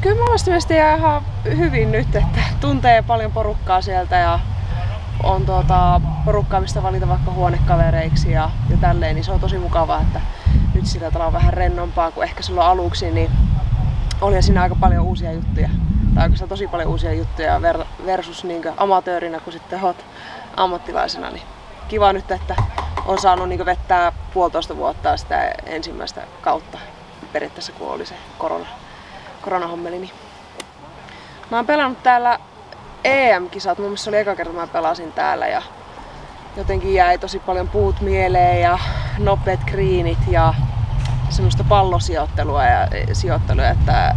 Kyllä mä vastaan ihan hyvin nyt, että tuntee paljon porukkaa sieltä ja on tuota, porukkaa, mistä valita vaikka huonekavereiksi ja, ja tälleen, niin se on tosi mukavaa, että nyt sillä tavalla on vähän rennompaa kuin ehkä silloin aluksi, niin oli siinä aika paljon uusia juttuja. Tai oikeastaan tosi paljon uusia juttuja versus niin amatöörinä kuin sitten hot ammattilaisena. Niin kiva nyt, että on saanut niin vettää puolitoista vuotta sitä ensimmäistä kautta periaatteessa, kun oli se korona, koronahommeli. Niin. Mä oon pelannut täällä EM-kisat, mun mielestä oli eka kerta mä pelasin täällä ja jotenkin jäi tosi paljon puut mieleen ja nopeat greenit ja semmoista pallosijoittelua ja sijoittelua, että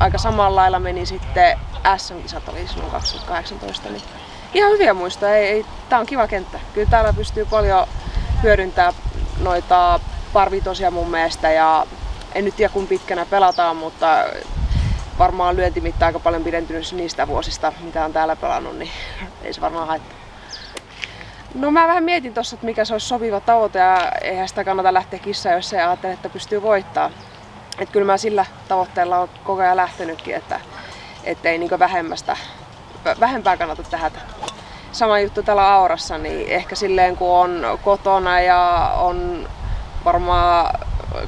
aika samalla lailla meni sitten SM-kisat oli silloin 2018, niin ihan hyviä muistoja. Ei, ei, tää on kiva kenttä. Kyllä täällä pystyy paljon hyödyntämään noita parvitosia mun mielestä ja en nyt tiedä kuinka pitkänä pelataan, mutta varmaan lyöntimitta aika paljon pidentynyt niistä vuosista, mitä on täällä pelannut, niin ei se varmaan haittaa. No mä vähän mietin tossa, että mikä se olisi sopiva tavoite ja eihän sitä kannata lähteä kissa, jos ei ajattele, että pystyy voittaa. Että kyllä mä sillä tavoitteella on koko ajan lähtenytkin, että ei niin vähemmästä, vähempää kannata tähätä. Sama juttu täällä Aurassa, niin ehkä silleen kun on kotona ja on varmaan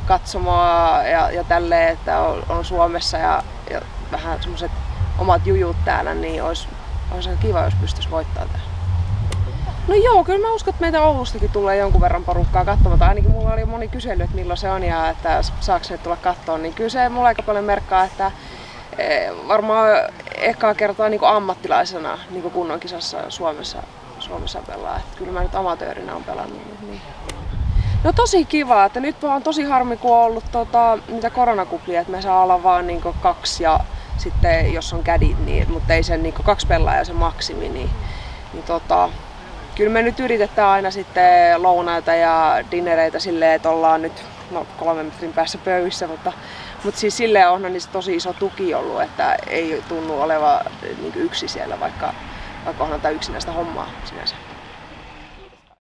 katsomaa ja, ja tälleen, että on, on Suomessa ja, ja vähän semmoiset omat jujut täällä, niin olisi, olisi kiva, jos pystyisi voittamaan täällä. No joo, kyllä mä uskon, että meitä Oulustakin tulee jonkun verran porukkaa katsomaan. Ainakin mulla oli moni kysely, että milloin se on ja että saako tulla katsoa. Niin kyllä se mulla aika paljon merkkaa, että e, varmaan ekaa kertaa niin ammattilaisena niin kunnon kisassa Suomessa, Suomessa pelaa. Että kyllä mä nyt amatöörinä on pelannut. Niin. No tosi kiva, että nyt on tosi harmi, kun on ollut tota, niitä koronakuplia, että me saa olla vaan niin kaksi ja sitten jos on kädit, niin, mutta ei sen niin kaksi pelaajaa se maksimi, niin, niin tota, kyllä me nyt yritetään aina sitten lounaita ja dinnereitä silleen, että ollaan nyt no, kolmen metrin päässä pöydissä, mutta, mutta siis silleen on niin tosi iso tuki ollut, että ei tunnu oleva niin yksi siellä, vaikka, vaikka onhan tämä yksinäistä hommaa sinänsä.